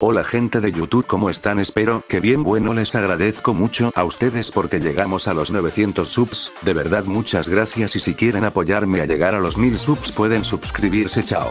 Hola gente de YouTube ¿cómo están? Espero que bien bueno les agradezco mucho a ustedes porque llegamos a los 900 subs, de verdad muchas gracias y si quieren apoyarme a llegar a los 1000 subs pueden suscribirse chao.